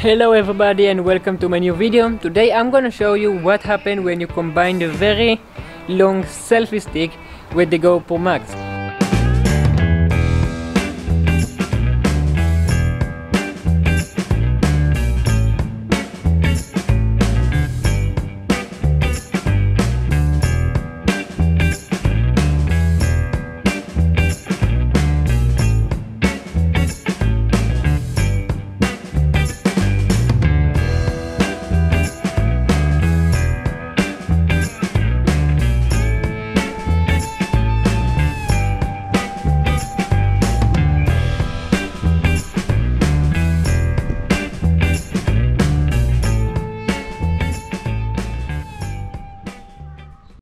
Hello everybody and welcome to my new video. Today I'm gonna show you what happens when you combine the very long selfie stick with the GoPro Max.